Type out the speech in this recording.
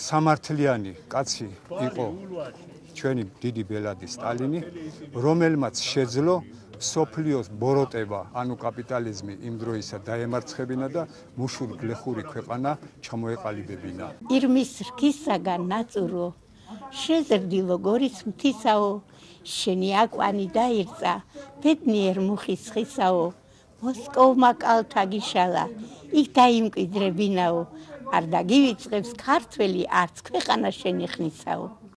სამართლიანი კაცი იყო ჩვენი დიდი ბელადი სტალინი, რომელმაც შეძლო სოფლიოს ბოროტება, ანუ კაპიტალიზმი იმ დროისა დაემარცხებინა და მუშურ გლეხური ქვეყანა ჩამოეყალიბებინა. ირმის რქისაგან ნაწურო შეზრდილო გორის მთისაო, შენი აკვანი დაირწა, ბედნიერ მუხის ხისაო, მოსკოვმა კალთა გიშალა, იქ დაიმკვიდრებინაო, არ დაგივიწყებს ქართველი არც ქვეყანა შენი ხნისაო